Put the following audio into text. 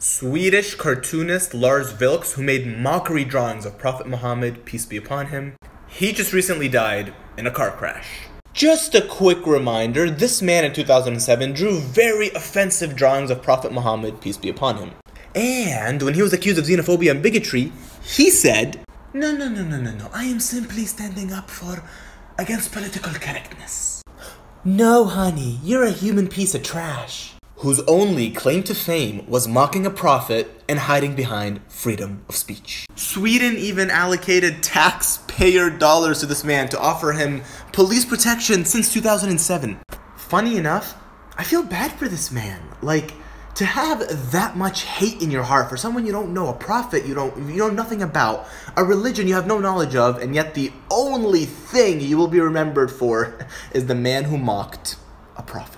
Swedish cartoonist Lars Vilks, who made mockery drawings of Prophet Muhammad, peace be upon him, he just recently died in a car crash. Just a quick reminder this man in 2007 drew very offensive drawings of Prophet Muhammad, peace be upon him. And when he was accused of xenophobia and bigotry, he said, No, no, no, no, no, no. I am simply standing up for against political correctness. No, honey, you're a human piece of trash. Whose only claim to fame was mocking a prophet and hiding behind freedom of speech. Sweden even allocated taxpayer dollars to this man to offer him police protection since 2007. Funny enough, I feel bad for this man. Like, to have that much hate in your heart for someone you don't know, a prophet you don't you know nothing about, a religion you have no knowledge of, and yet the only thing you will be remembered for is the man who mocked a prophet.